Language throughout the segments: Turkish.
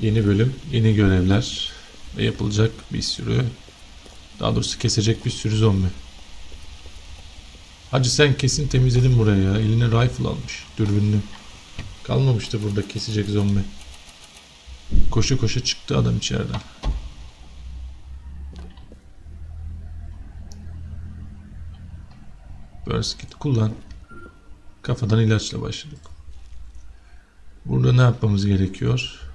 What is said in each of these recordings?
Yeni bölüm, yeni görevler ve yapılacak bir sürü, daha doğrusu kesecek bir sürü zombi. Hacı sen kesin temizledin burayı ya. Eline rifle almış, dürbünlü. Kalmamıştı burada kesecek zombi. Koşu koşu çıktı adam içeriden. Burst kit kullan. Kafadan ilaçla başladık. Burada ne yapmamız gerekiyor?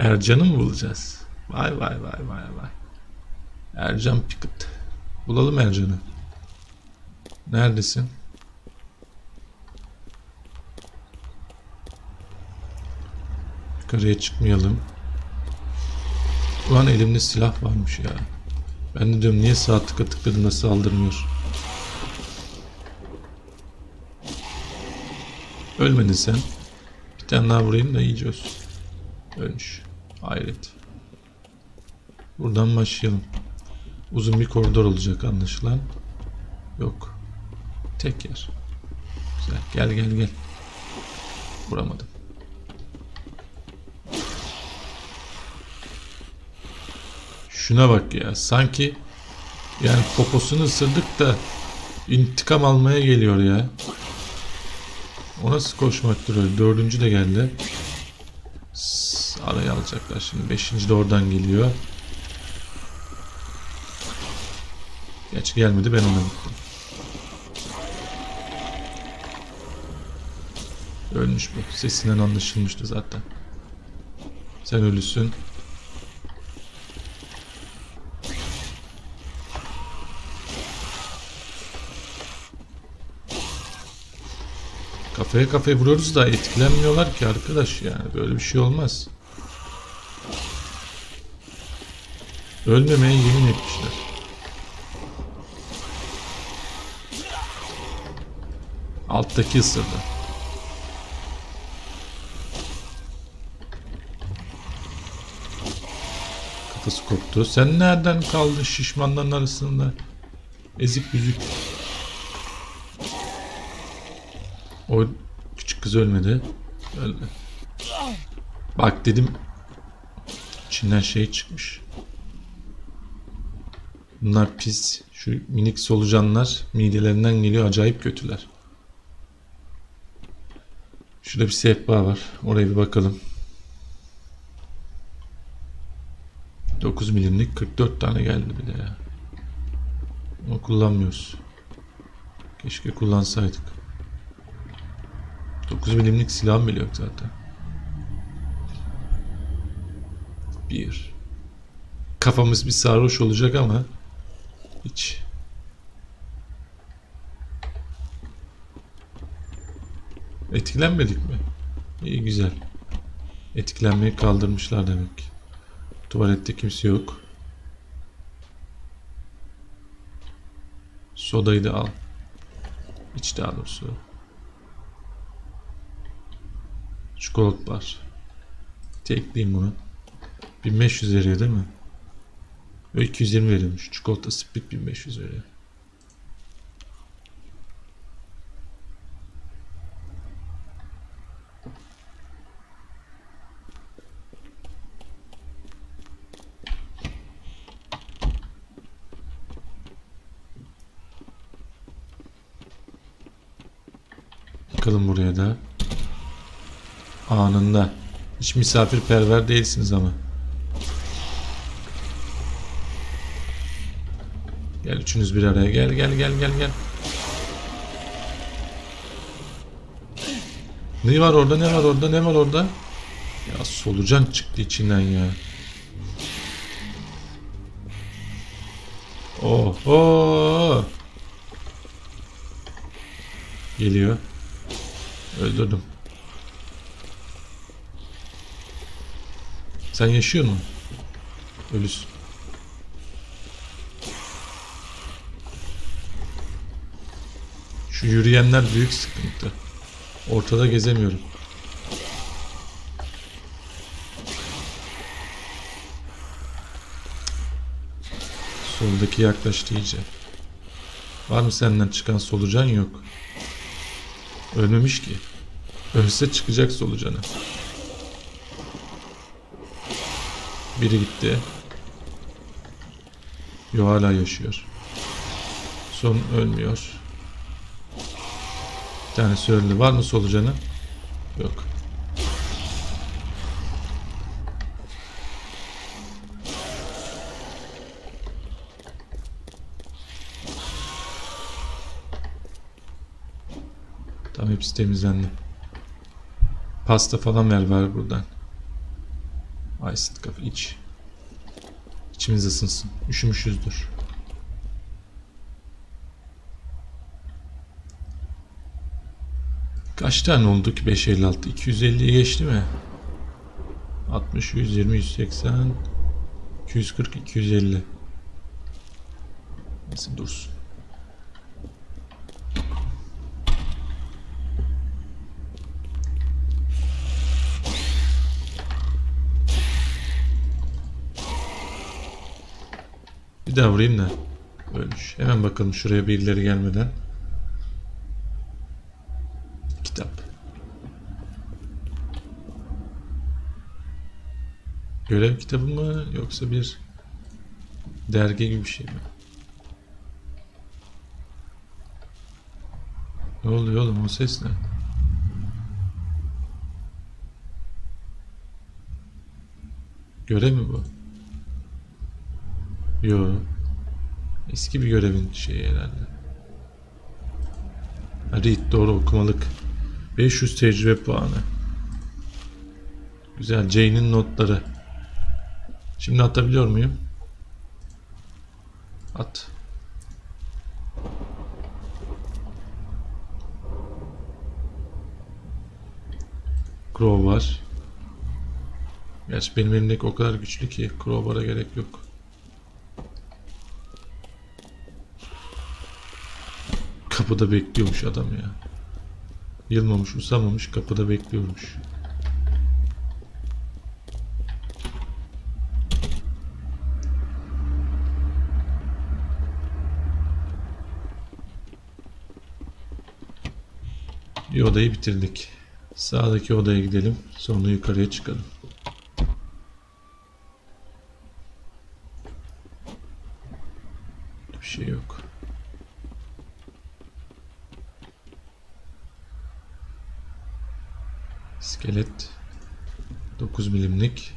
Ercan'ı mı bulacağız? Vay vay vay vay vay. Ercan Pickett. Bulalım Ercan'ı. Neredesin? Yukarıya çıkmayalım. Ulan elimde silah varmış ya. Ben de diyorum niye sağ tıka tıkladığında saldırmıyor. Ölmedin sen. Bir tane daha vurayım da iyice ölsün. Ölmüş. Hayret. Buradan başlayalım. Uzun bir koridor olacak anlaşılan. Yok. Tek yer. Güzel. Gel gel gel. Vuramadım. Şuna bak ya. Sanki yani poposunu ısırdık da intikam almaya geliyor ya. O nasıl koşmaktır öyle? Dördüncü de geldi. Araya alacaklar şimdi. Beşinci de oradan geliyor. Gerçi gelmedi ben ona gittim. Ölmüş bu. Sesinden anlaşılmıştı zaten. Sen ölüsün. Kafaya kafaya vuruyoruz da etkilenmiyorlar ki arkadaş yani. Böyle bir şey olmaz. Ölmemeye yemin etmişler. Alttaki ısırdı. Kafası koptu. Sen nereden kaldın şişmanların arasında? Ezik büzük. O kız ölmedi. Öldü. Bak dedim. İçinden şey çıkmış. Bunlar pis. Şu minik solucanlar midelerinden geliyor. Acayip kötüler. Şurada bir sehpa var. Oraya bir bakalım. 9 milimlik 44 tane geldi bir de ya. Onu kullanmıyoruz. Keşke kullansaydık. 9 milimlik silahım bile yok zaten. Bir. Kafamız bir sarhoş olacak ama hiç. Etkilenmedik mi? İyi güzel. Etkilenmeyi kaldırmışlar demek. Tuvalette kimse yok. Sodayı da al. İç daha doğrusu. Çikolata var. Tekleyeyim bunu. 1500 veriyor değil mi? Ve 220 veriyormuş. Çikolata split 1500 veriyor. Bakalım buraya da. Anında. Hiç misafirperver değilsiniz ama. Gel üçünüz bir araya. Gel gel gel gel gel. Ne var orada ne var orada ne var orada? Ya solucan çıktı içinden ya. Oh oh. Geliyor. Sen yaşıyor musun? Ölüsün. Şu yürüyenler büyük sıkıntı. Ortada gezemiyorum. Soldaki yaklaştı iyice. Var mı senden çıkan solucan yok. Ölmemiş ki. Ölse çıkacak solucanı. Biri gitti. Yo hala yaşıyor. Son ölmüyor. Bir tanesi öldü. Var mı solucanı? Yok. Tamam hepsi temizlendi. Pasta falan ver ver buradan. Iced coffee iç. İçimiz ısınsın. Üşümüşüzdür. Kaç tane oldu ki 556? 250'yi geçti mi? 60, 120, 180, 240, 250. Nasıl dursun? Bir daha vurayım da. Ölmüş. Hemen bakalım şuraya birileri gelmeden. Kitap. Görev kitabı mı yoksa bir dergi gibi bir şey mi? Ne oluyor oğlum o ses ne? Görev mi bu? Yo. Eski bir görevin şeyi herhalde. Ha, Read doğru okumalık. 500 tecrübe puanı. Güzel. Jane'in notları. Şimdi atabiliyor muyum? At. Crow var. Gerçi benim elimdeki o kadar güçlü ki Crowbar'a gerek yok. Kapıda bekliyormuş adam ya. Yılmamış, usamamış, kapıda bekliyormuş. Bir odayı bitirdik. Sağdaki odaya gidelim. Sonra yukarıya çıkalım. Bir şey yok. İskelet 9 milimlik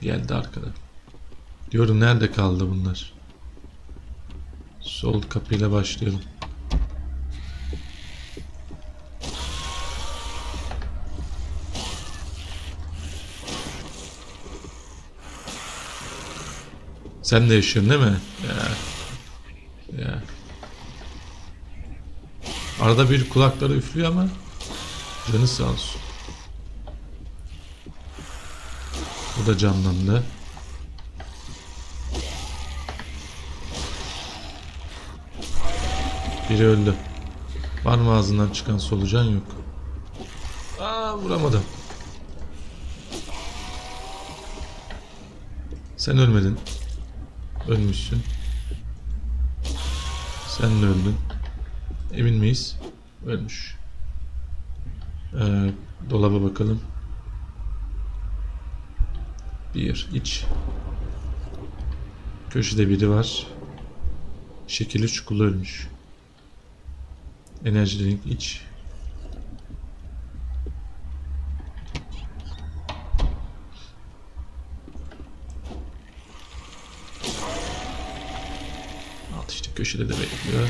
geldi arkadan. Diyorum nerede kaldı bunlar? Sol kapıyla başlayalım. Sen de yaşıyorsun değil mi? Ya. Ya. Arada bir kulakları üflüyor ama canı sağ olsun. Bu da canlandı. Biri öldü. Var mı ağzından çıkan solucan yok. Aa vuramadım. Sen ölmedin. Ölmüşsün. Sen de öldün. Emin miyiz? Ölmüş. Ee, dolaba bakalım. Bir iç. Köşede biri var. Şekili çukulu ölmüş. Enerji drink iç. Al işte köşede de bekliyor.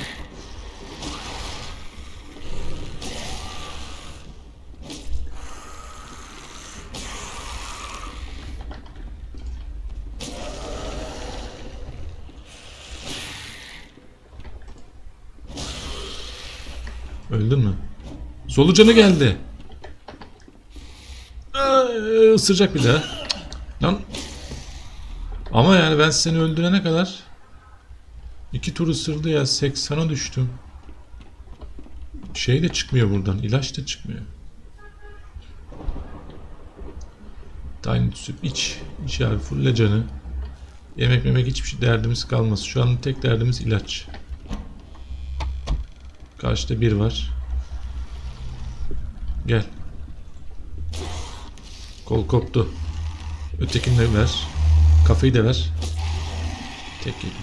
Öldün mü? Solucanı geldi. Aa, ısıracak bir daha. Lan. Ama yani ben seni öldürene kadar iki tur ısırdı ya 80'a düştüm. Şey de çıkmıyor buradan. ilaç da çıkmıyor. Tiny süp iç. İç abi fulle canı. Yemek memek hiçbir şey derdimiz kalmaz. Şu an tek derdimiz ilaç. Karşıda bir var. Gel. Kol koptu. Ötekini de ver. Kafayı da ver. Tek yedi.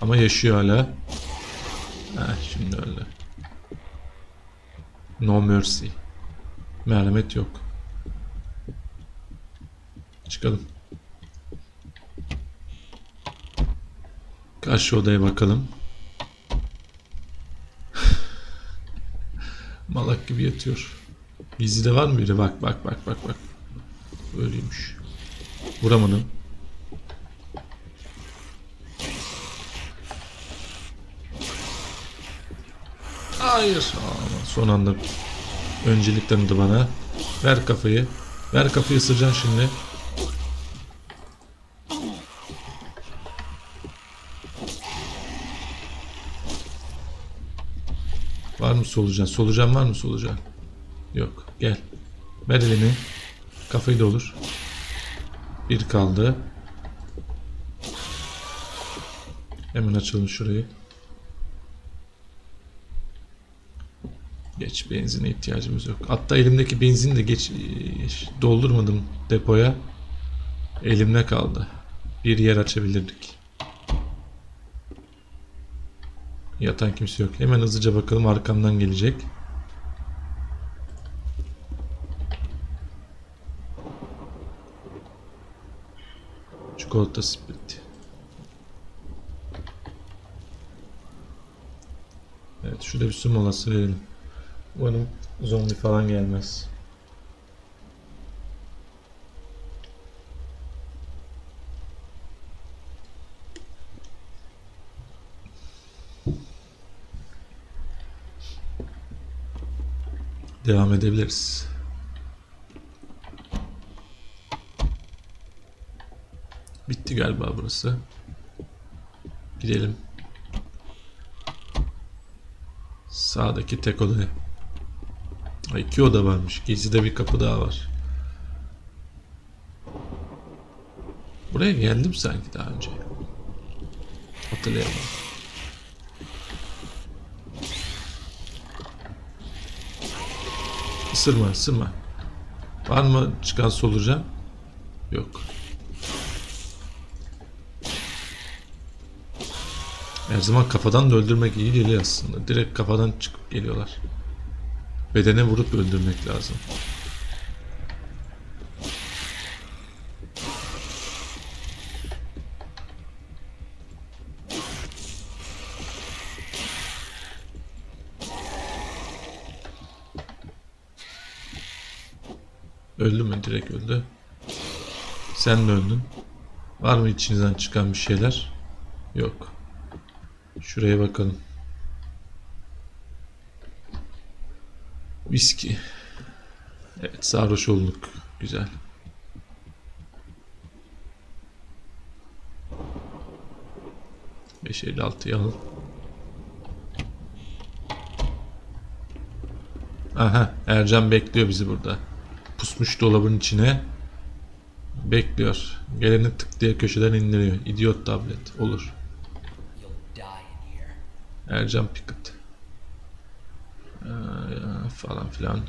Ama yaşıyor hala. Heh, şimdi öldü. No mercy. Merhamet yok. Çıkalım. Karşı odaya bakalım. Gibi yatıyor. Bizde var mı biri? Bak bak bak bak bak. Öyleymiş. Vuramadım. Hayır. Ama son anda öncelik tanıdı bana. Ver kafayı. Ver kafayı ısıracaksın şimdi. Solucan? Solucan var mı solucan? Yok. Gel. Ver elini. Kafayı da olur. Bir kaldı. Hemen açalım şurayı. Geç benzine ihtiyacımız yok. Hatta elimdeki benzini de geç doldurmadım depoya. Elimde kaldı. Bir yer açabilirdik. Yatan kimse yok. Hemen hızlıca bakalım arkamdan gelecek. Çikolata split. Evet şurada bir su molası verelim. Umarım zombi falan gelmez. Devam edebiliriz. Bitti galiba burası. Gidelim. Sağdaki tek odaya. Ay, iki oda varmış. Gezide bir kapı daha var. Buraya geldim sanki daha önce. Hatırlayamam. Isırma, ısırma. Var mı çıkan solucan? Yok. Her zaman kafadan da öldürmek iyi geliyor aslında. Direkt kafadan çıkıp geliyorlar. Bedene vurup öldürmek lazım. Öldü mü? Direkt öldü. Sen de öldün. Var mı içinizden çıkan bir şeyler? Yok. Şuraya bakalım. Viski. Evet sarhoş olduk. Güzel. Beş elli altıyı alalım. Aha Ercan bekliyor bizi burada. Pusmuş dolabın içine. Bekliyor. Geleni tık diye köşeden indiriyor. İdiot tablet. Olur. Ercan Pickett. Ee, falan filan.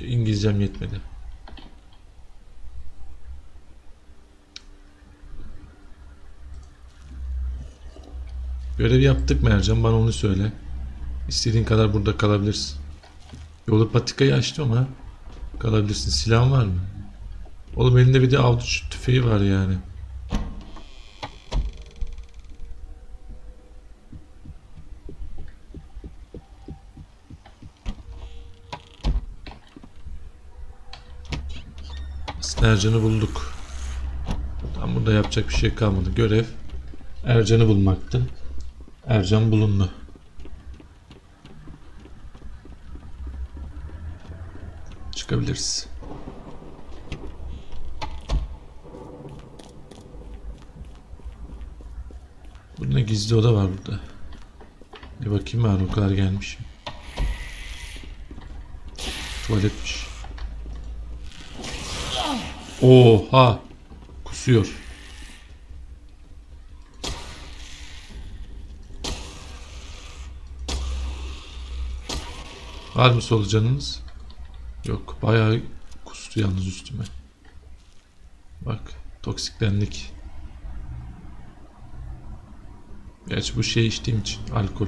İngilizcem yetmedi. Görev yaptık mı Ercan? Bana onu söyle. İstediğin kadar burada kalabilirsin. Yolu patikayı açtım ama kalabilirsin. Silahın var mı? Oğlum elinde bir de avcı tüfeği var yani. Ercan'ı bulduk. Tam burada yapacak bir şey kalmadı. Görev Ercan'ı bulmaktı. Ercan bulundu. Çıkabiliriz. Burada gizli oda var burada. Bir bakayım ben o kadar gelmişim. Tuvaletmiş. Oha. Kusuyor. Var mı solucanınız? Yok. Bayağı kustu yalnız üstüme. Bak. Toksiklendik. Gerçi bu şey içtiğim için. Alkol.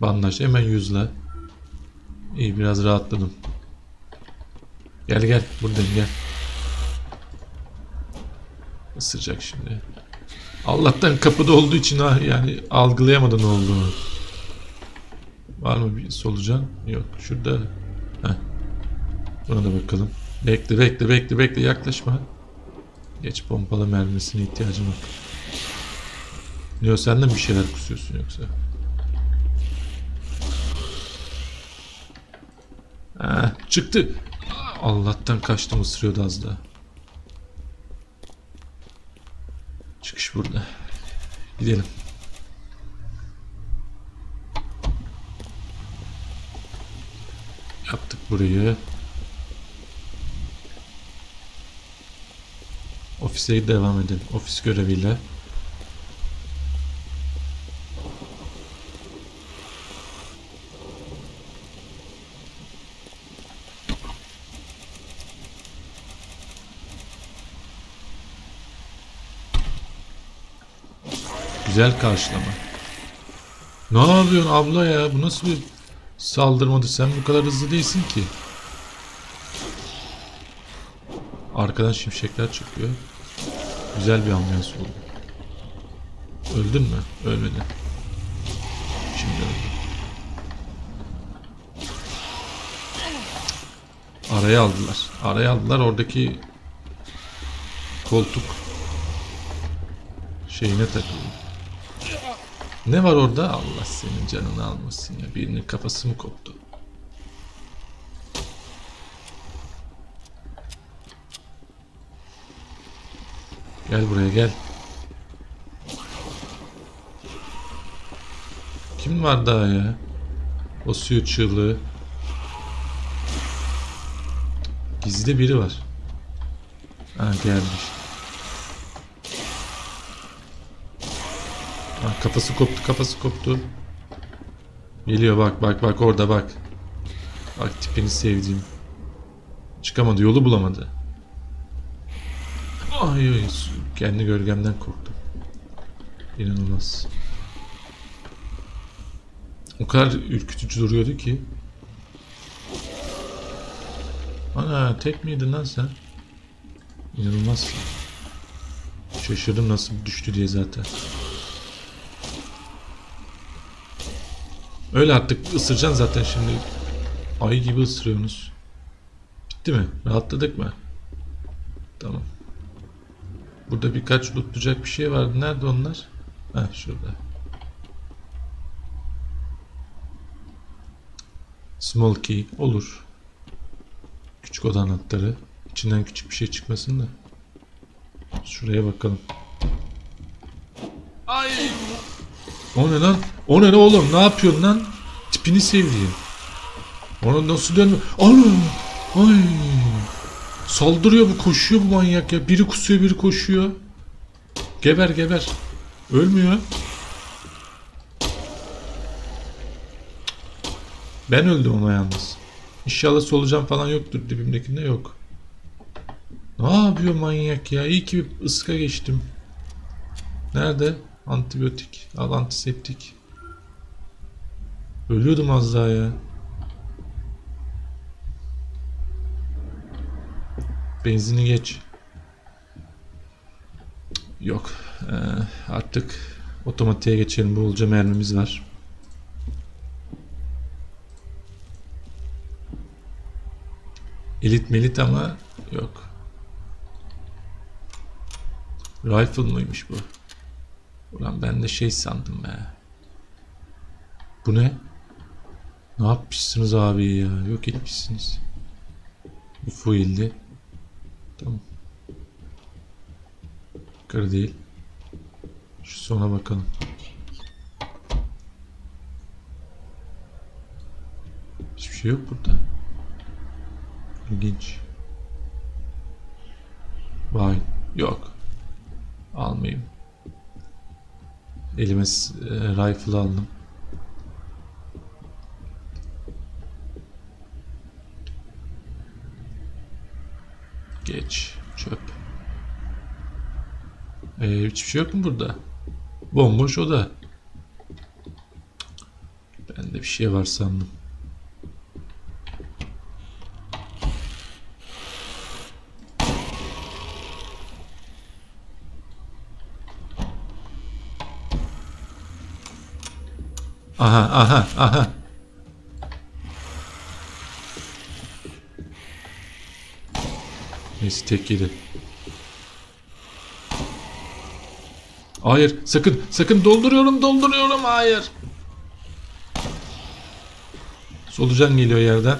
Bandaj hemen yüzle. İyi biraz rahatladım. Gel gel buradayım gel. Isıracak şimdi. Allah'tan kapıda olduğu için ha yani algılayamadı ne olduğunu. Var mı bir solucan? Yok şurada. Heh. Buna da bakalım. Bekle bekle bekle bekle yaklaşma. Geç pompalı mermisine ihtiyacım yok. Niye sen de bir şeyler kusuyorsun yoksa? Ha, çıktı. Allah'tan kaçtım ısırıyordu az daha. Burada. Gidelim. Yaptık burayı. Ofise devam edelim. Ofis göreviyle. Güzel karşılama. Ne yapıyorsun abla ya? Bu nasıl bir saldırmadı? Sen bu kadar hızlı değilsin ki. Arkadan şimşekler çıkıyor. Güzel bir ambiyans oldu. Öldün mü? Ölmedin. Şimdi öldüm. Araya aldılar. Araya aldılar. Oradaki koltuk şeyine takıldı. Ne var orada? Allah senin canını almasın ya. Birinin kafası mı koptu? Gel buraya gel. Kim var daha ya? O suyu çığlığı. Gizli biri var. Ha gelmiş. Ha, kafası koptu kafası koptu. Geliyor bak bak bak orada bak. Bak tipini sevdiğim. Çıkamadı yolu bulamadı. Ay ay kendi gölgemden korktum. İnanılmaz. O kadar ürkütücü duruyordu ki. Ana tek miydin lan sen? İnanılmaz. Şaşırdım nasıl düştü diye zaten. Öyle artık ısıracaksın zaten şimdi. Ay gibi ısırıyorsunuz. Bitti mi? Rahatladık mı? Tamam. Burada birkaç lootlayacak bir şey vardı. Nerede onlar? Heh şurada. Small key olur. Küçük oda anahtarı. İçinden küçük bir şey çıkmasın da. Şuraya bakalım. Ay! O ne lan? O ne lan oğlum? Ne yapıyorsun lan? Tipini sevdiğim. Ona nasıl dönme? Ana! Ay! Saldırıyor bu koşuyor bu manyak ya. Biri kusuyor biri koşuyor. Geber geber. Ölmüyor. Ben öldüm ama yalnız. İnşallah solucan falan yoktur dibimdekinde yok. Ne yapıyor manyak ya? İyi ki bir ıska geçtim. Nerede? Antibiyotik. Al antiseptik. Ölüyordum az daha ya. Benzini geç. Yok. Ee, artık otomatiğe geçelim. Bolca mermimiz var. Elit melit ama yok. Rifle mıymış bu? Ulan ben de şey sandım be. Bu ne? Ne yapmışsınız abi ya? Yok etmişsiniz. Bu fuildi. Tamam. Yukarı değil. Şu sona bakalım. Hiçbir şey yok burada. İlginç. Vay. Yok. Almayayım. Elime e, rifle aldım. Geç. Çöp. Ee, hiçbir şey yok mu burada? Bomboş oda. Ben de bir şey var sandım. Aha aha aha. Neyse tek yedi. Hayır sakın sakın dolduruyorum dolduruyorum hayır. Solucan geliyor yerden.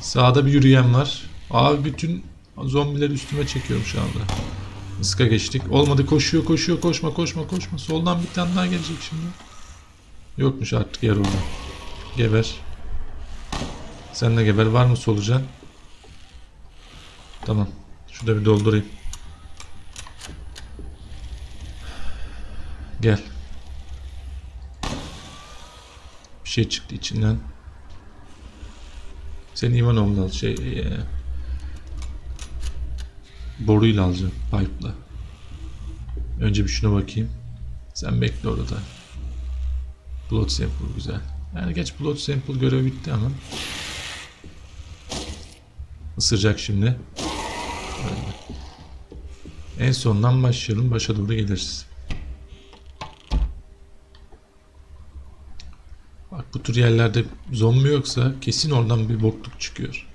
Sağda bir yürüyen var. Abi bütün zombileri üstüme çekiyorum şu anda. Iska geçtik. Olmadı koşuyor koşuyor koşma koşma koşma. Soldan bir tane daha gelecek şimdi. Yokmuş artık yer orada. Geber. Sen de geber. Var mı solucan? Tamam. Şurada bir doldurayım. Gel. Bir şey çıktı içinden. Sen Ivanov'la al şey eee, boruyla alacağım pipe'la. Önce bir şuna bakayım. Sen bekle orada. Blood sample güzel. Yani geç blood sample görevi bitti ama. Isıracak şimdi. Öyle. En sondan başlayalım. Başa doğru geliriz. Bak bu tür yerlerde zombi yoksa kesin oradan bir bokluk çıkıyor.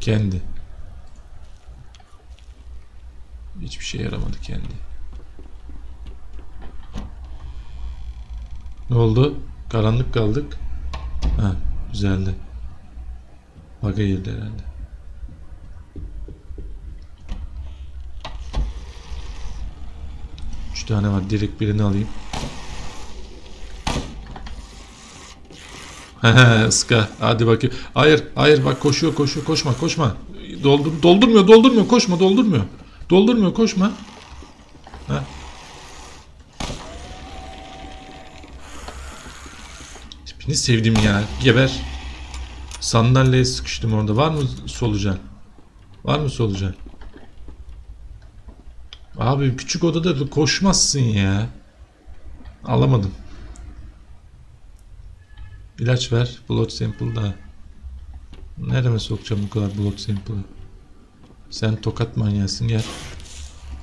Kendi. Hiçbir şey yaramadı kendi. Ne oldu? Karanlık kaldık. Ha, güzeldi. Bug'a girdi herhalde. Üç tane var. Direkt birini alayım. Iska. Hadi bakayım. Hayır hayır bak koşuyor koşuyor koşma koşma. Doldur, doldurmuyor doldurmuyor koşma doldurmuyor. Doldurmuyor koşma. Ha. Tipini sevdim ya. Geber. Sandalyeye sıkıştım orada. Var mı solucan? Var mı solucan? Abi küçük odada da koşmazsın ya. Alamadım. İlaç ver. Blood sample da. Nereme sokacağım bu kadar blood sample'ı? Sen tokat manyasın gel.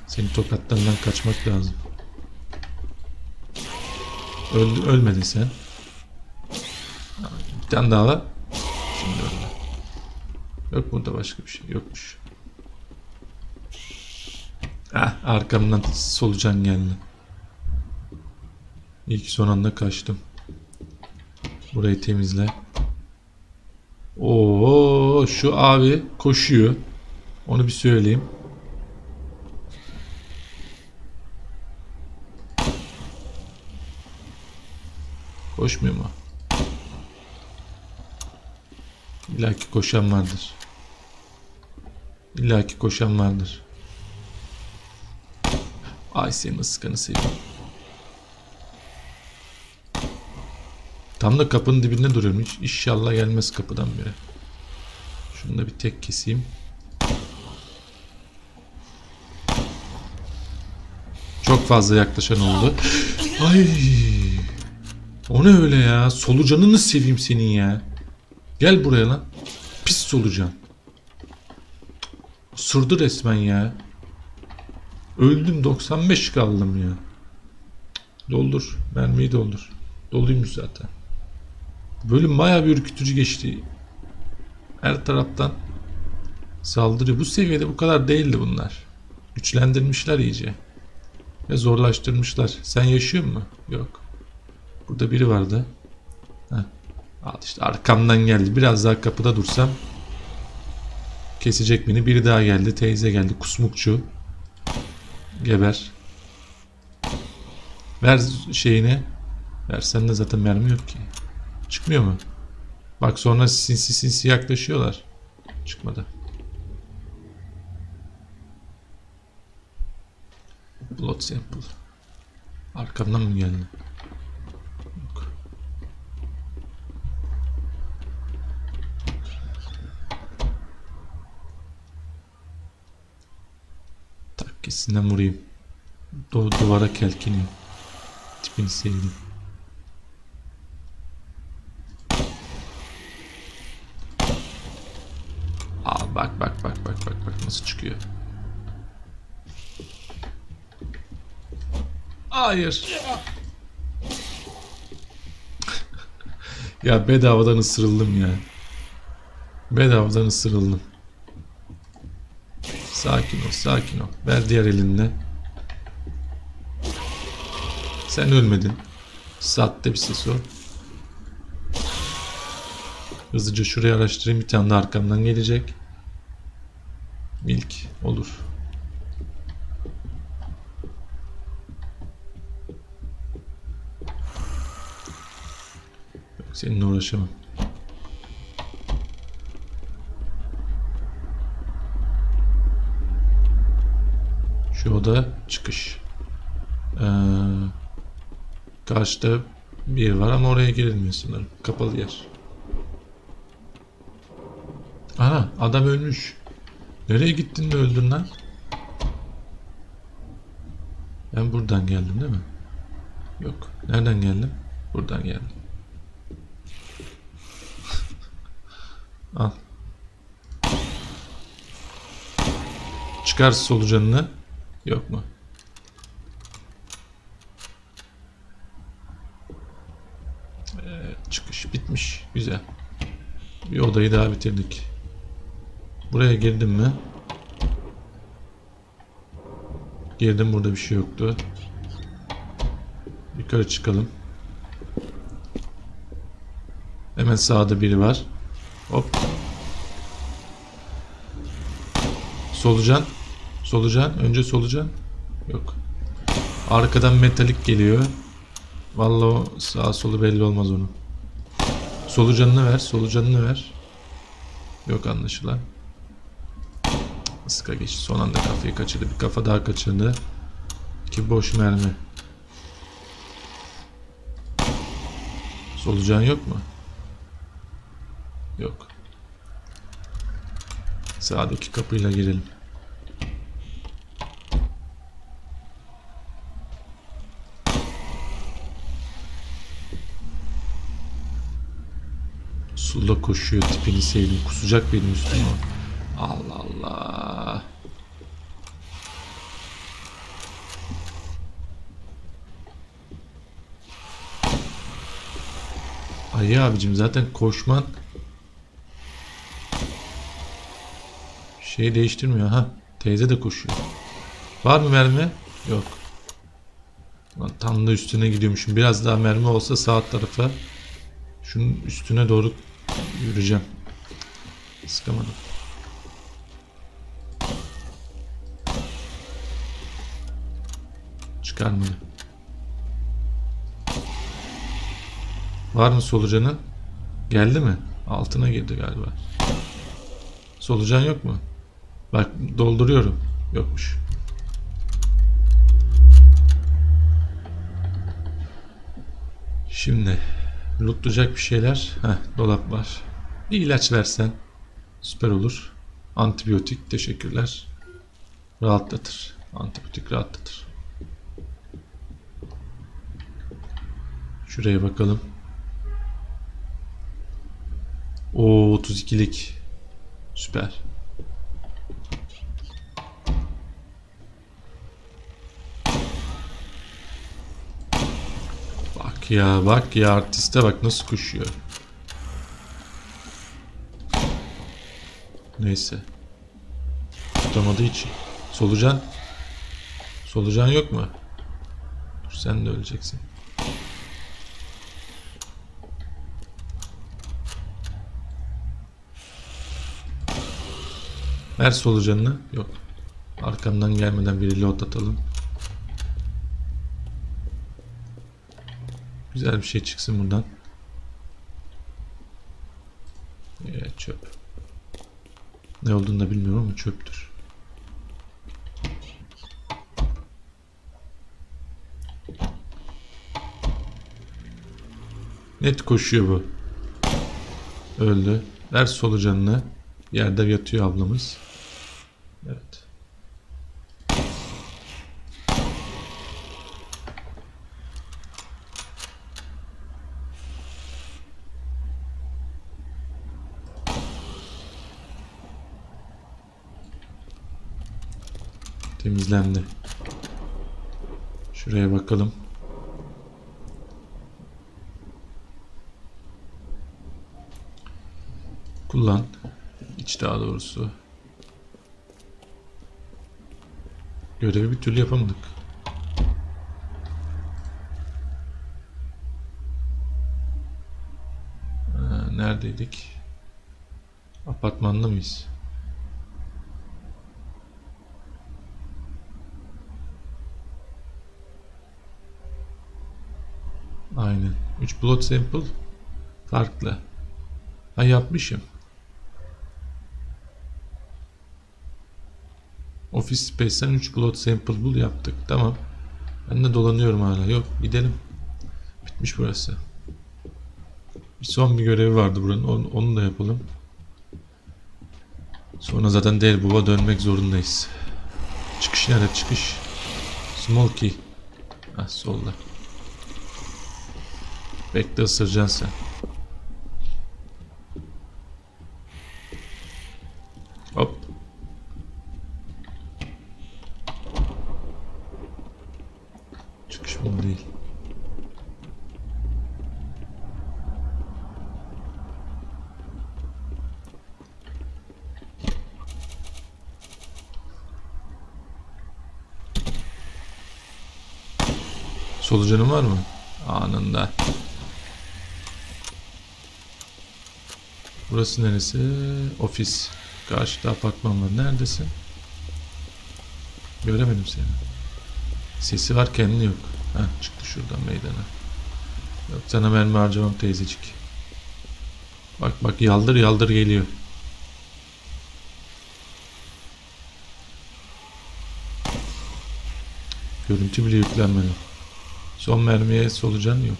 Senin tokatlarından kaçmak lazım. Öldü, ölmedin sen. Bir tane daha var. Şimdi öldü. Yok burada başka bir şey yokmuş. Ah, arkamdan solucan geldi. İyi ki son anda kaçtım. Burayı temizle. Oo şu abi koşuyor. Onu bir söyleyeyim. Koşmuyor mu? İlla ki koşan vardır. İlla ki koşan vardır. Ay senin ıskanı seveyim. Tam da kapının dibinde duruyorum. Hiç, inşallah gelmez kapıdan biri. Şunu da bir tek keseyim. Çok fazla yaklaşan oldu. Ay. O ne öyle ya? Solucanını seveyim senin ya. Gel buraya lan. Pis solucan. Surdu resmen ya. Öldüm 95 kaldım ya. Doldur. Mermiyi doldur. Doluymuş zaten. Bölüm bayağı bir ürkütücü geçti. Her taraftan saldırıyor. Bu seviyede bu kadar değildi bunlar. Güçlendirmişler iyice. Ve zorlaştırmışlar. Sen yaşıyor mu? Yok. Burada biri vardı. Al işte arkamdan geldi. Biraz daha kapıda dursam kesecek beni. Biri daha geldi. Teyze geldi. Kusmukçu. Geber. Ver şeyini. Versen de zaten mermi yok ki. Çıkmıyor mu? Bak sonra sinsi sinsi yaklaşıyorlar. Çıkmadı. Blood sample. Arkamdan mı geldi? Yok. Takkesinden vurayım. Du duvara kelkiniyor. Tipini sevdim. Aa bak bak bak bak bak bak nasıl çıkıyor. Hayır. ya bedavadan ısırıldım ya. Bedavadan ısırıldım. Sakin ol, sakin ol. Ver diğer elinle. Sen ölmedin. Saatte bir ses o. Hızlıca şurayı araştırayım. Bir tane de arkamdan gelecek. Milk olur. Seninle uğraşamam. Şu oda çıkış. Ee, karşıda bir var ama oraya girilmiyor sanırım. Kapalı yer. Ana adam ölmüş. Nereye gittin de öldün lan? Ben buradan geldim değil mi? Yok. Nereden geldim? Buradan geldim. Al. Çıkar solucanını. Yok mu? Evet, çıkış bitmiş. Güzel. Bir odayı daha bitirdik. Buraya girdim mi? Girdim burada bir şey yoktu. Yukarı çıkalım. Hemen sağda biri var. Hop. Solucan. Solucan. Önce solucan. Yok. Arkadan metalik geliyor. Vallahi sağ solu belli olmaz onun. Solucanını ver. Solucanını ver. Yok anlaşılan. Iska geçti. Son anda kafayı kaçırdı. Bir kafa daha kaçırdı. İki boş mermi. Solucan yok mu? Yok. Sağdaki kapıyla girelim. Sulla koşuyor tipini sevdim. Kusacak benim üstüme. Allah Allah. Ay abicim zaten koşman şey değiştirmiyor ha. Teyze de koşuyor. Var mı mermi? Yok. Lan tam da üstüne gidiyormuşum. Biraz daha mermi olsa sağ tarafa şunun üstüne doğru yürüyeceğim. Sıkamadım. Çıkarmıyor. Var mı solucanı? Geldi mi? Altına girdi galiba. Solucan yok mu? Bak dolduruyorum. Yokmuş. Şimdi lootlayacak bir şeyler. Heh, dolap var. Bir ilaç versen süper olur. Antibiyotik teşekkürler. Rahatlatır. Antibiyotik rahatlatır. Şuraya bakalım. O 32'lik. Süper. Bak ya bak ya artiste bak nasıl koşuyor. Neyse. Tutamadığı için. Solucan. Solucan yok mu? Dur sen de öleceksin. Ver solucanını. Yok. Arkamdan gelmeden bir lot atalım. Güzel bir şey çıksın buradan. Ee, çöp. Ne olduğunu da bilmiyorum ama çöptür. Net koşuyor bu. Öldü. Ver solucanını. Yerde yatıyor ablamız. Evet. Temizlendi. Şuraya bakalım. Kullan. İç daha doğrusu. Görevi bir türlü yapamadık. Neredeydik? Apartmanda mıyız? Aynen. 3 blood sample farklı. Ha yapmışım. Office Space'ten 3 blood sample bul yaptık. Tamam. Ben de dolanıyorum hala. Yok gidelim. Bitmiş burası. Bir son bir görevi vardı buranın. Onu, onu da yapalım. Sonra zaten Delbuv'a dönmek zorundayız. Çıkış nerede? Çıkış. Small key. Solda. Bekle ısıracaksın sen. Hop. Çıkış bu değil. Solucanın var mı? Anında. Burası neresi? Ofis. Karşıda apartman var. Neredesin? Göremedim seni. Sesi var kendini yok. Ha çıktı şuradan meydana. Yok sana mermi harcamam teyzecik. Bak bak yaldır yaldır geliyor. Görüntü bile yüklenmedi. Son mermiye solucan yok.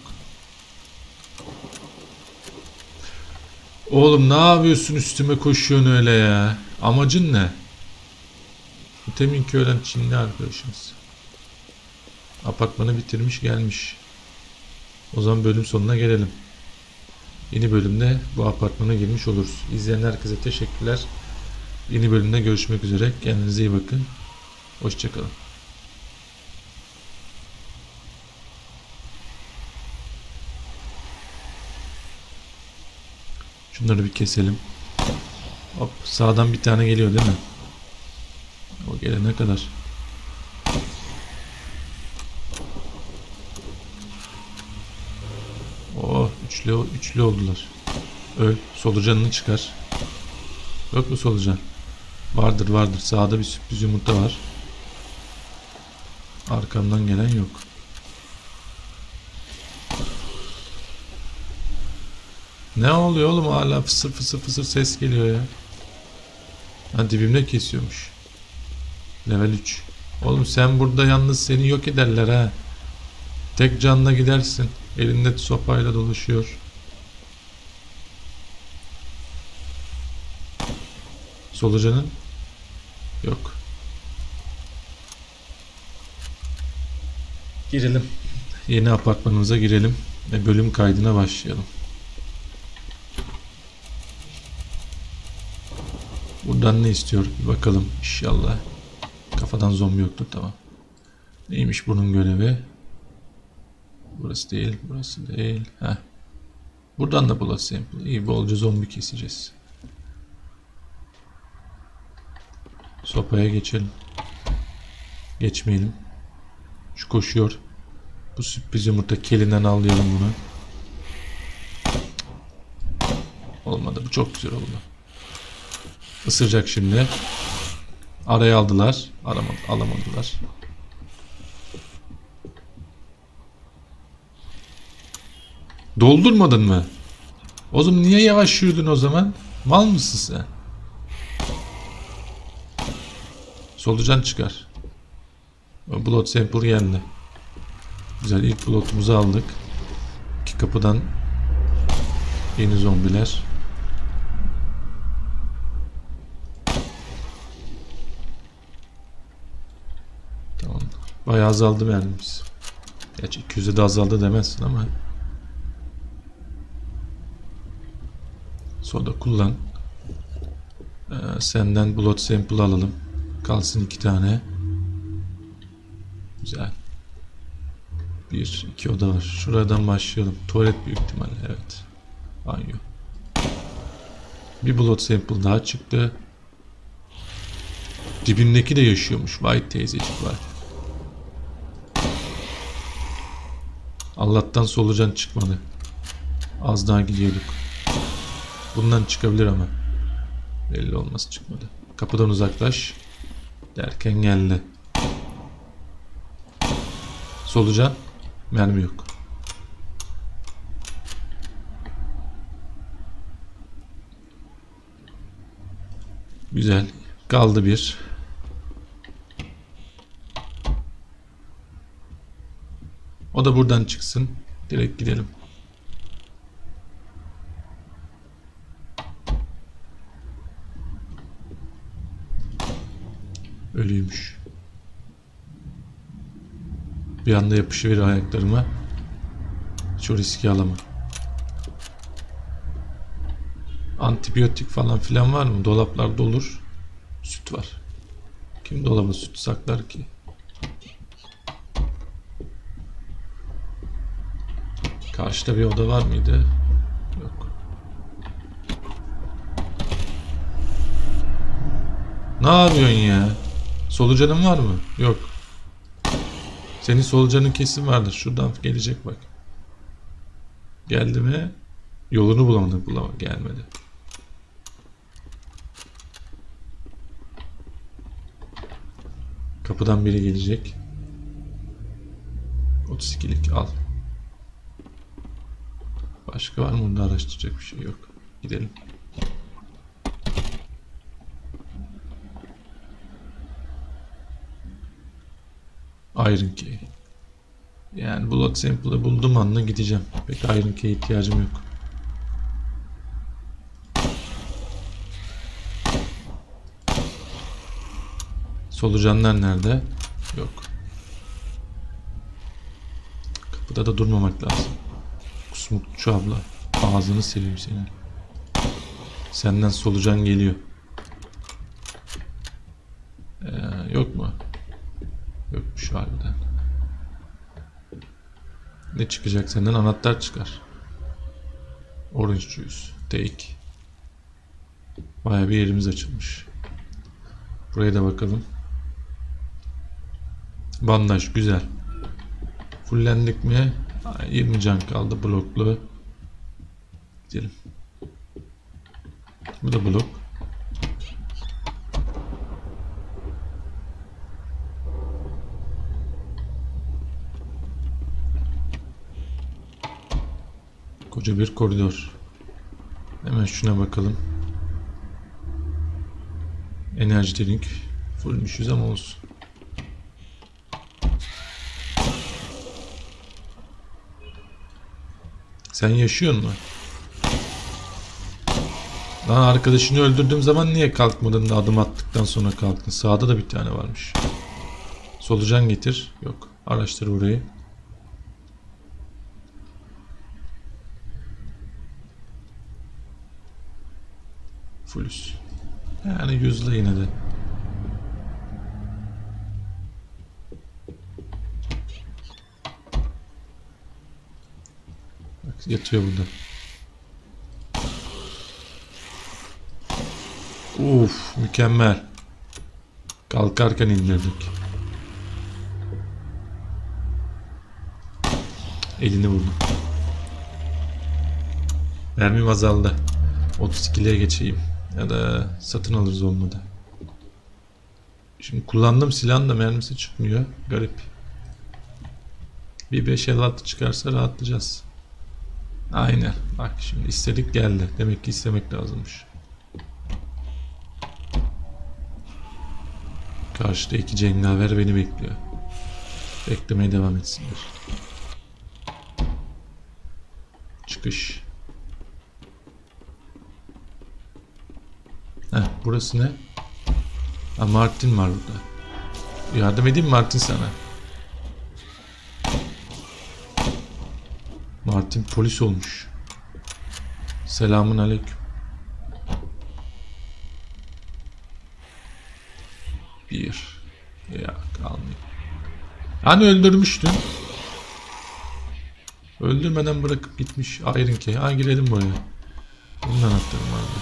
Oğlum ne yapıyorsun üstüme koşuyorsun öyle ya? Amacın ne? Teminki ölen Çinli arkadaşımız. Apartmanı bitirmiş gelmiş. O zaman bölüm sonuna gelelim. Yeni bölümde bu apartmana girmiş oluruz. İzleyen herkese teşekkürler. Yeni bölümde görüşmek üzere. Kendinize iyi bakın. Hoşçakalın. Şunları bir keselim. Hop sağdan bir tane geliyor değil mi? O gelene kadar. Oh üçlü, üçlü oldular. Öl. Solucanını çıkar. Yok mu solucan? Vardır vardır. Sağda bir sürpriz yumurta var. Arkamdan gelen yok. Ne oluyor oğlum hala fısır fısır fısır ses geliyor ya. Ha dibimde kesiyormuş. Level 3. Oğlum sen burada yalnız seni yok ederler ha. Tek canla gidersin. Elinde sopayla dolaşıyor. Solucanın? Yok. Girelim. Yeni apartmanımıza girelim ve bölüm kaydına başlayalım. Buradan ne istiyor? Bir bakalım inşallah. Kafadan zombi yoktur tamam. Neymiş bunun görevi? Burası değil, burası değil. Heh. Buradan da bullet sample. İyi bolca zombi keseceğiz. Sopaya geçelim. Geçmeyelim. Şu koşuyor. Bu sürpriz yumurta kelinden avlayalım bunu. Olmadı. Bu çok güzel oldu. Isıracak şimdi. Araya aldılar. Aramadı, alamadılar. Doldurmadın mı? Oğlum niye yavaş yürüdün o zaman? Mal mısın sen? Solucan çıkar. Blood sample geldi. Güzel ilk blood'umuzu aldık. İki kapıdan yeni zombiler. Tamam. Bayağı azaldı mermimiz. Gerçi 200'e de azaldı demezsin ama Soda kullan. Ee, senden blood sample alalım. Kalsın iki tane. Güzel. Bir, iki oda var. Şuradan başlayalım. Tuvalet büyük ihtimalle. Evet. Banyo. Bir blood sample daha çıktı. Dibimdeki de yaşıyormuş. White teyzecik var. Allah'tan solucan çıkmadı. Az daha gidiyorduk. Bundan çıkabilir ama. Belli olmaz çıkmadı. Kapıdan uzaklaş. Derken geldi. Solucan. Mermi yok. Güzel. Kaldı bir. O da buradan çıksın. Direkt gidelim. Ölüymüş. Bir anda yapışıverir ayaklarıma. Hiç o riski alamam. Antibiyotik falan filan var mı? Dolaplarda olur. Süt var. Kim dolaba süt saklar ki? Karşıda bir oda var mıydı? Yok. Ne yapıyorsun ya? Solucanın var mı? Yok. Senin solucanın kesin vardır. Şuradan gelecek bak. Geldi mi? Yolunu bulamadı. Bulamadı. Gelmedi. Kapıdan biri gelecek. 32'lik al. Başka var mı bunda araştıracak bir şey yok. Gidelim. Iron Key. Yani Blood Sample'ı buldum anda gideceğim. Pek Iron Key'e ihtiyacım yok. Solucanlar nerede? Yok. Kapıda da durmamak lazım. Kusmukçu abla. Ağzını seveyim senin. Senden solucan geliyor. Ee, yok mu? Yokmuş harbiden. Ne çıkacak senden? Anahtar çıkar. Orange juice. Take. Baya bir yerimiz açılmış. Buraya da bakalım. Bandaj güzel. Fullendik mi? Ha, 20 can kaldı bloklu. Gidelim. Bu da blok. Koca bir koridor. Hemen şuna bakalım. Enerji drink. Fullmüşüz ama olsun. Sen yaşıyor mu? Lan arkadaşını öldürdüğüm zaman niye kalkmadın da adım attıktan sonra kalktın? Sağda da bir tane varmış. Solucan getir. Yok. Araştır burayı. Fulüs. Yani yüzle yine de. Yatıyor burada. Uf mükemmel. Kalkarken indirdik. Elini vurdu. Mermim azaldı. 32'liye geçeyim. Ya da satın alırız olmadı. Şimdi kullandığım silahın da mermisi çıkmıyor. Garip. Bir 5 el altı çıkarsa rahatlayacağız. Aynen. Bak şimdi istedik geldi. Demek ki istemek lazımmış. Karşıda iki cengaver beni bekliyor. Beklemeye devam etsinler. Çıkış. Heh, burası ne? Ha, Martin var burada. Yardım edeyim Martin sana. Martin polis olmuş. Selamun aleyküm. Bir. Ya kalmayayım. Hani öldürmüştün? Öldürmeden bırakıp gitmiş Iron Key. Ha girelim buraya. Bunun anahtarı vardı.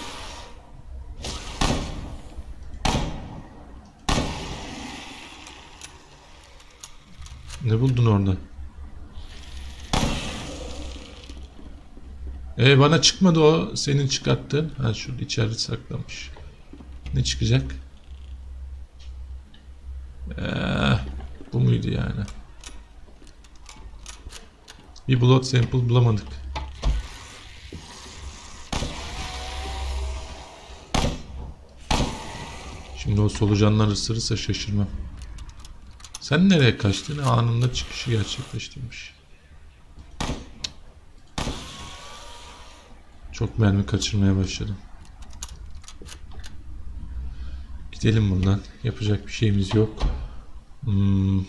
Ne buldun orada? E bana çıkmadı o senin çıkarttığın. Ha şurada içeride saklamış. Ne çıkacak? Eee, bu muydu yani? Bir blood sample bulamadık. Şimdi o solucanlar ısırırsa şaşırmam. Sen nereye kaçtın? Anında çıkışı gerçekleştirmiş. Çok mermi kaçırmaya başladım. Gidelim buradan. Yapacak bir şeyimiz yok. Hmm.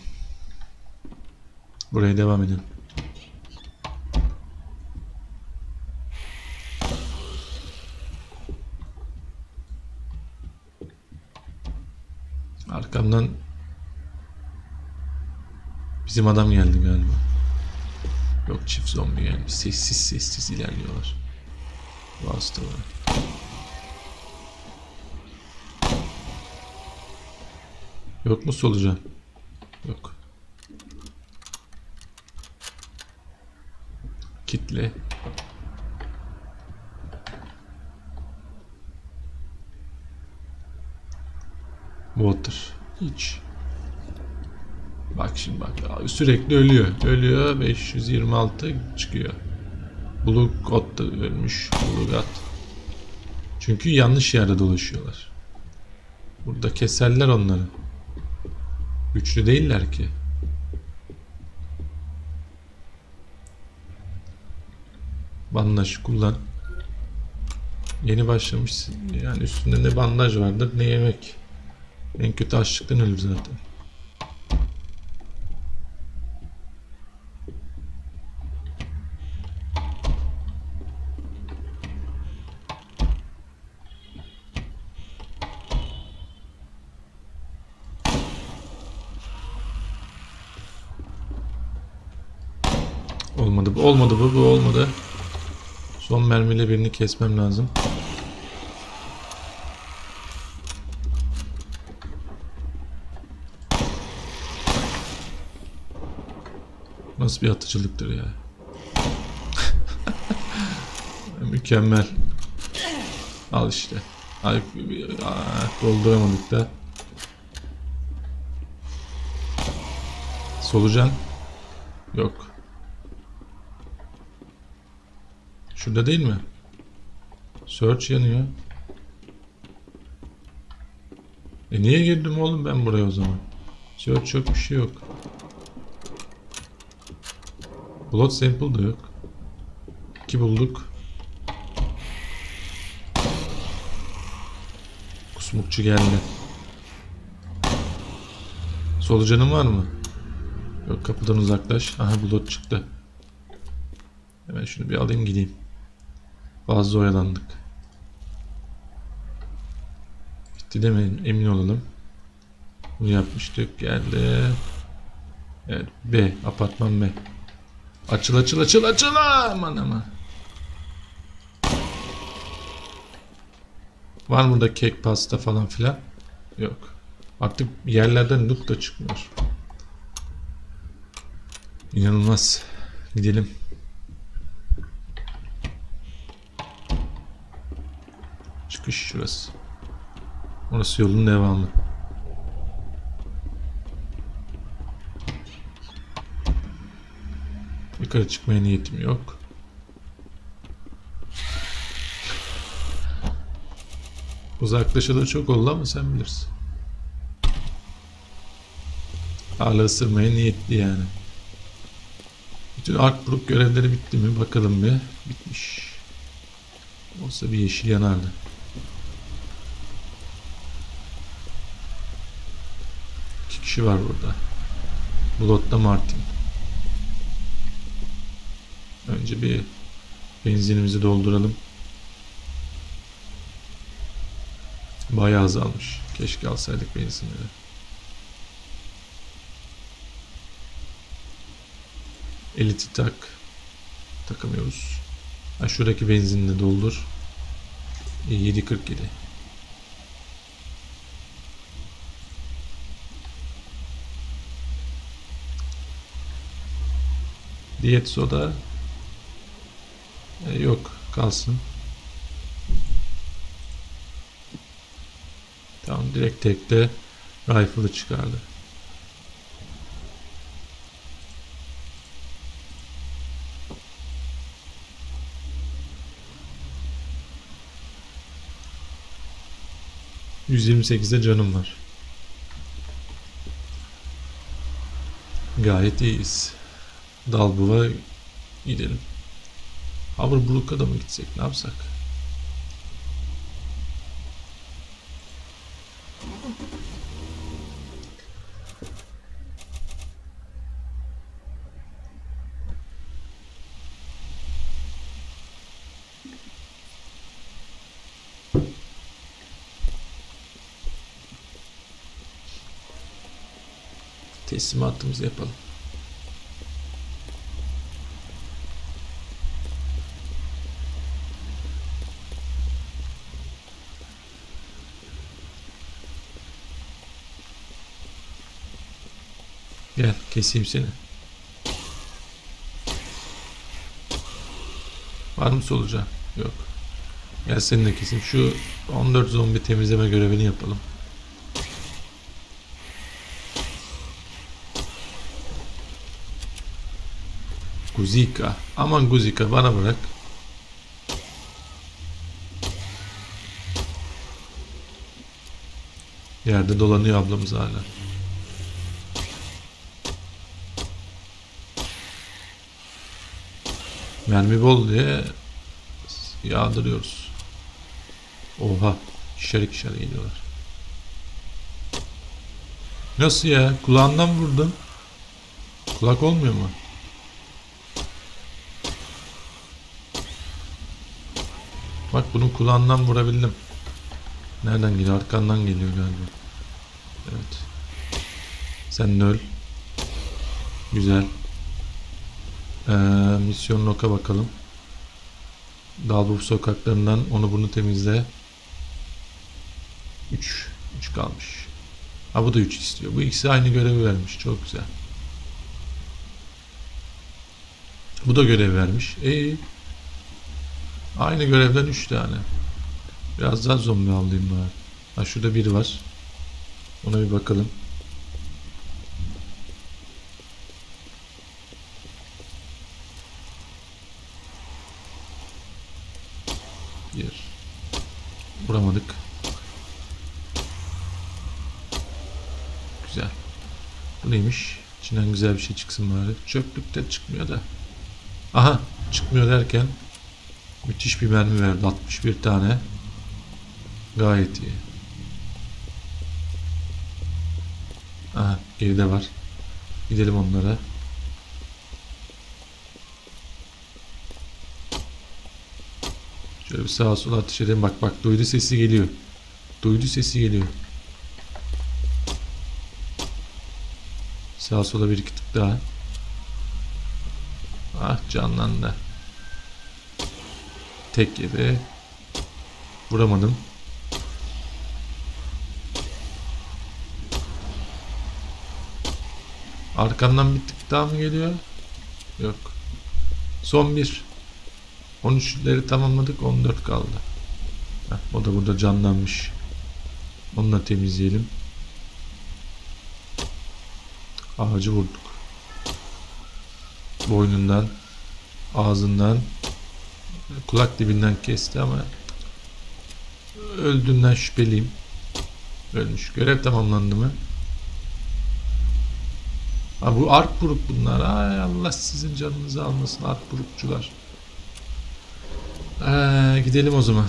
Buraya devam edelim. Arkamdan bizim adam geldi galiba. Yok çift zombi gelmiş. Sessiz sessiz ilerliyorlar. Bastı var. Yok mu solucan? Yok. Kitle. Water. Hiç. Bak şimdi bak. Sürekli ölüyor. Ölüyor. 526 çıkıyor. Blue God da ölmüş. Blue God. Çünkü yanlış yerde dolaşıyorlar. Burada keserler onları. Güçlü değiller ki. Bandaj kullan. Yeni başlamış. Yani üstünde ne bandaj vardır ne yemek. En kötü açlıktan ölür zaten. Olmadı bu, olmadı bu, bu olmadı. Son mermiyle birini kesmem lazım. Nasıl bir atıcılıktır ya. Mükemmel. Al işte. Ay, dolduramadık da. Solucan. Yok. Şurada değil mi? Search yanıyor. E niye girdim oğlum ben buraya o zaman? Search yok bir şey yok. Blood sample da yok. İki bulduk. Kusmukçu geldi. Solucanın var mı? Yok kapıdan uzaklaş. Aha blood çıktı. Hemen şunu bir alayım gideyim. Fazla oyalandık. Bitti değil mi? Emin olalım. Bunu yapmıştık. Geldi. Evet. B. Apartman B. Açıl açıl açıl açıl. Aman aman. Var mı burada kek pasta falan filan? Yok. Artık yerlerden loot da çıkmıyor. İnanılmaz. Gidelim. Çıkış şurası. Orası yolun devamı. Yukarı çıkmaya niyetim yok. Uzaklaşalı çok oldu ama sen bilirsin. Hala ısırmaya niyetli yani. Bütün Arkbrook görevleri bitti mi? Bakalım bir. Bitmiş. Olsa bir yeşil yanardı. Kişi var burada. Blood'da Martin. Önce bir benzinimizi dolduralım. Bayağı azalmış. Keşke alsaydık benzinleri. Eliti tak. Takamıyoruz. Ha, şuradaki benzinini de doldur. E, 7.47. Diyet soda e, yok kalsın. Tamam direkt tekte rifle'ı çıkardı. %28'de canım var. Gayet iyiyiz. Dalbuva gidelim. Haverbrook'a da mı gitsek ne yapsak? Teslimatımızı yapalım. Gel keseyim seni. Var mı solucan? Yok. Gel seni de keseyim. Şu 14 zombi temizleme görevini yapalım. Guzika. Aman Guzika bana bırak. Yerde dolanıyor ablamız hala. Mermi bol diye yağdırıyoruz. Oha. İkişer ikişer geliyorlar. Nasıl ya? Kulağından vurdum. Kulak olmuyor mu? Bak bunun kulağından vurabildim. Nereden geliyor? Arkandan geliyor galiba. Evet. Sen öl. Güzel. Ee, misyon loka bakalım. Dalbuf sokaklarından onu bunu temizle. 3. 3 kalmış. Ha bu da 3 istiyor. Bu ikisi aynı görevi vermiş. Çok güzel. Bu da görev vermiş. İyi. Aynı görevden 3 tane. Biraz daha zombi alayım bari. Ha şurada biri var. Ona bir bakalım. Bir. Vuramadık. Güzel. Bu neymiş? İçinden güzel bir şey çıksın bari. Çöplükte çıkmıyor da. Aha çıkmıyor derken müthiş bir mermi verdi. 61 tane. Gayet iyi. Aha geride var. Gidelim onlara. Şöyle bir sağa sola ateş edelim. Bak bak duydu sesi geliyor. Duydu sesi geliyor. Sağa sola bir iki tık daha. Ah canlandı. Tek yedi. Vuramadım. Arkamdan bir tık daha mı geliyor? Yok. Son bir. 13'leri tamamladık. 14 kaldı. Heh, o da burada canlanmış. Onu da temizleyelim. Ağacı vurduk. Boynundan, ağzından, kulak dibinden kesti ama öldüğünden şüpheliyim. Ölmüş. Görev tamamlandı mı? Ha bu ark buruk bunlar. Ay Allah sizin canınızı almasın ark burukçular. Ee, gidelim o zaman.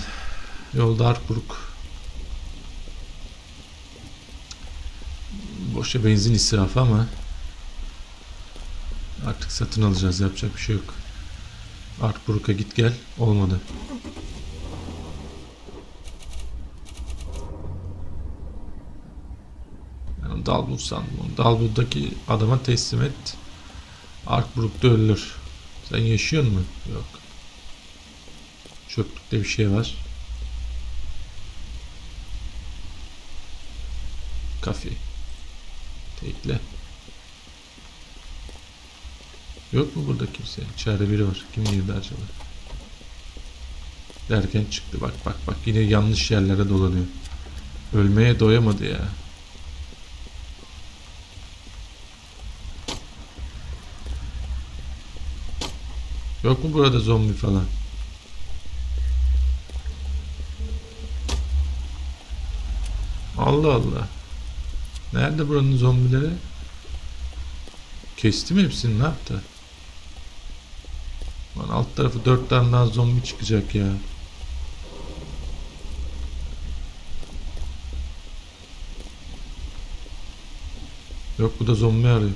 Yolda ark buruk. Boşa benzin israfı ama artık satın alacağız. Yapacak bir şey yok. Ark buruk'a git gel. Olmadı. Yani Dalbur sandım onu. Dalbur'daki adama teslim et. Arkbrook'ta ölür. Sen yaşıyor mu? Yok. Çöplükte bir şey var. Kafe. Tekle. Yok mu burada kimse? İçeride biri var. Kim girdi acaba? Derken çıktı. Bak bak bak. Yine yanlış yerlere dolanıyor. Ölmeye doyamadı ya. Yok mu burada zombi falan? Allah Allah. Nerede buranın zombileri? Kesti mi hepsini? Ne yaptı? Lan alt tarafı dört tane daha zombi çıkacak ya. Yok bu da zombi arıyor.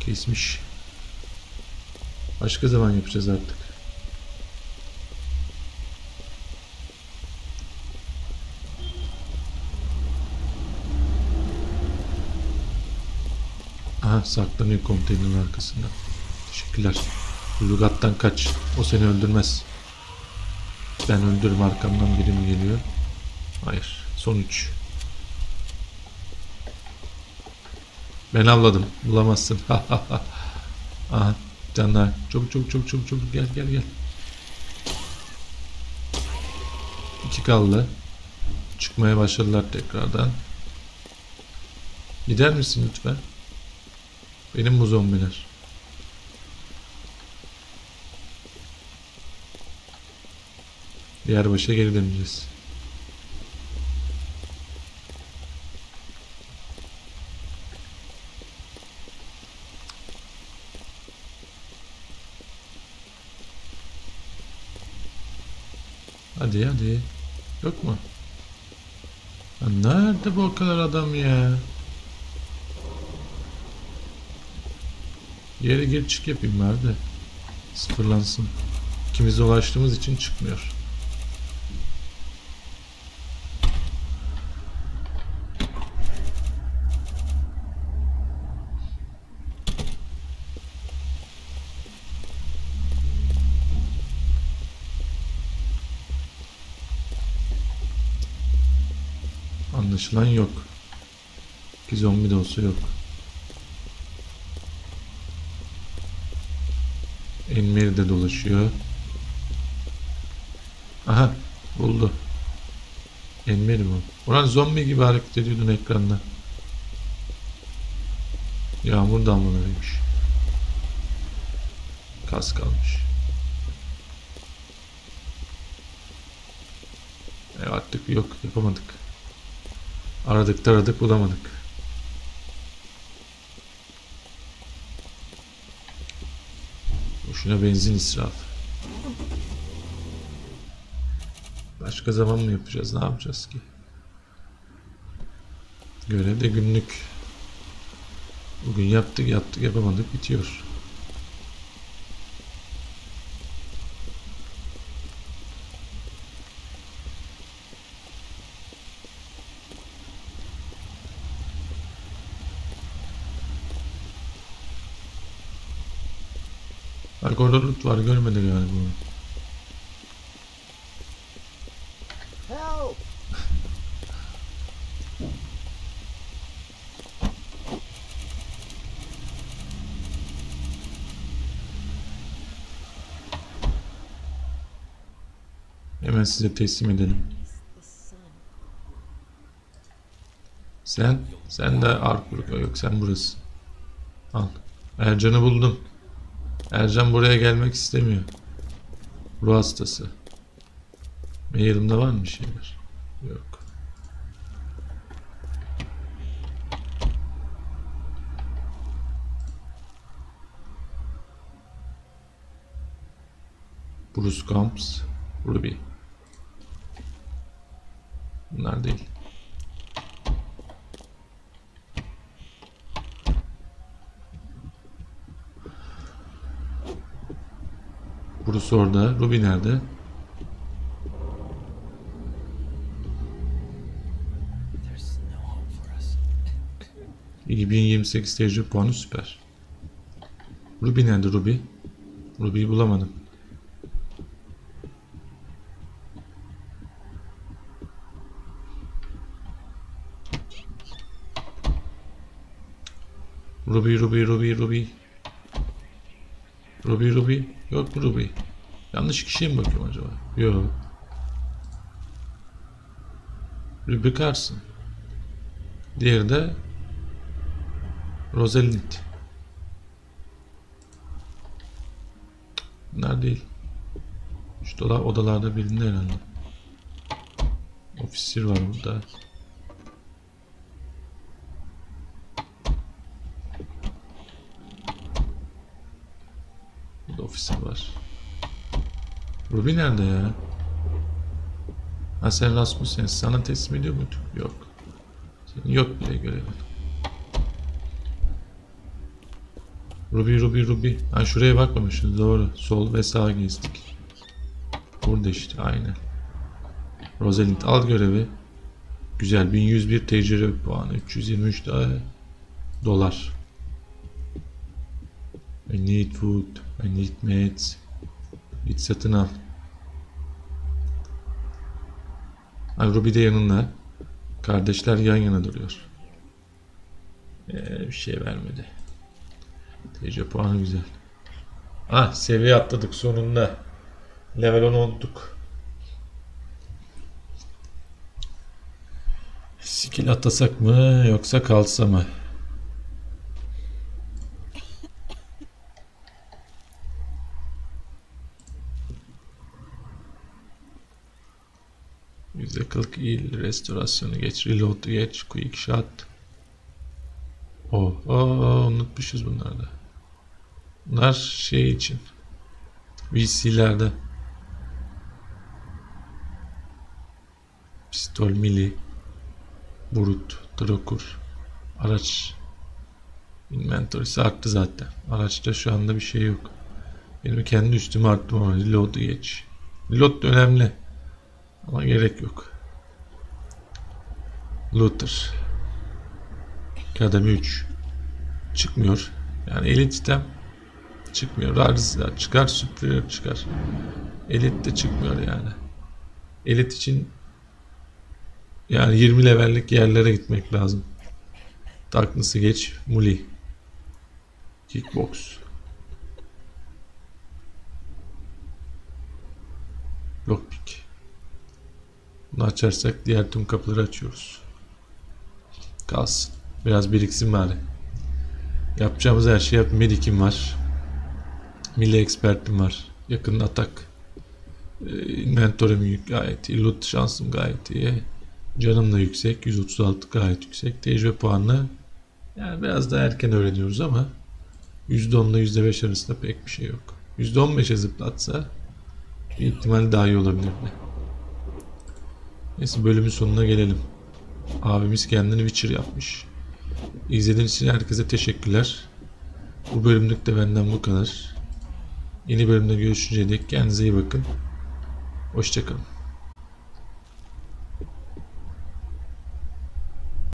Kesmiş. Başka zaman yapacağız artık. Saklanıyor konteynerin arkasında. Teşekkürler. Lugat'tan kaç. O seni öldürmez. Ben öldürürüm arkamdan biri mi geliyor? Hayır. Son 3. Ben avladım. Bulamazsın. Aha canlar. Çabuk çabuk çabuk çabuk çabuk gel gel gel. İki kaldı. Çıkmaya başladılar tekrardan. Gider misin lütfen? Benim bu zombiler. Diğer başa geri döneceğiz. Hadi hadi. Yok mu? Ya nerede bu kadar adam ya? Yere gir çık yapayım bari de. Sıfırlansın. İkimiz ulaştığımız için çıkmıyor. Anlaşılan yok. Ki zombi de olsa yok. Enmeri de dolaşıyor. Aha buldu. Enmeri bu. Ulan zombi gibi hareket ediyordun ekranda. Yağmur damlalarıymış. Kas kalmış. E artık yok yapamadık. Aradık taradık bulamadık. Boşuna benzin israfı. Başka zaman mı yapacağız? Ne yapacağız ki? Görev de günlük. Bugün yaptık yaptık yapamadık bitiyor. size teslim edelim. Sen, sen de Arkburg'a yok sen burası. Al. Ercan'ı buldum. Ercan buraya gelmek istemiyor. Ruh hastası. Mailimde var mı şeyler? Yok. Bruce Gumps, Ruby. Bunlar değil. Bruce orada. Ruby nerede? There's no hope for us. 2028 tecrübe puanı süper. Ruby nerede Ruby? Ruby'yi bulamadım. Ruby, Ruby, Ruby, Ruby. Ruby, Ruby. Yok mu Ruby? Yanlış kişiye mi bakıyorum acaba? Yok. Ruby Carson. Diğeri de Rosalind. Bunlar değil. Şu dolar odalarda birinde herhalde. Ofisir var burada. Ofisir var. Ruby nerede ya? Ha sen Rasmussen sana teslim ediyor muyduk? Yok. Senin yok bile görevin. Ruby Ruby Ruby. Ha şuraya bakmamışız doğru. Sol ve sağ gezdik. Burada işte aynen. Rosalind al görevi. Güzel 1101 tecrübe puanı. 323 daha dolar. I need food. Need meds. Git satın al. Ruby de yanında. Kardeşler yan yana duruyor. Ee, bir şey vermedi. TC puanı güzel. Ah seviye atladık sonunda. Level 10 olduk. Skill atasak mı yoksa kalsa mı? 40 il restorasyonu geç, reload geç, quick shot. Oh, oh, unutmuşuz bunları da. Bunlar şey için. VC'lerde. Pistol, mili, burut, drokur, araç inventory'si arttı zaten. Araçta şu anda bir şey yok. Benim kendi üstüme arttı ama reload'u geç. Reload önemli. Ama gerek yok. Luther. Kademi 3. Çıkmıyor. Yani elit item çıkmıyor. Rarız çıkar, superior çıkar. Elit de çıkmıyor yani. Elit için yani 20 levellik yerlere gitmek lazım. Darkness'ı geç. Muli. Kickbox. Bunu açarsak diğer tüm kapıları açıyoruz. Kalsın. Biraz biriksin bari. Yapacağımız her şey yap. Medic'im var. Milli expertim var. Yakın atak. Ee, Inventory'm yük- gayet iyi. Loot şansım gayet iyi. Canım da yüksek. 136 gayet yüksek. Tecrübe puanı yani biraz daha erken öğreniyoruz ama %10 ile %5 arasında pek bir şey yok. %15'e zıplatsa bir ihtimal daha iyi olabilirdi. Neyse bölümün sonuna gelelim. Abimiz kendini Witcher yapmış. İzlediğiniz için herkese teşekkürler. Bu bölümlük de benden bu kadar. Yeni bölümde görüşünceye dek kendinize iyi bakın. Hoşçakalın.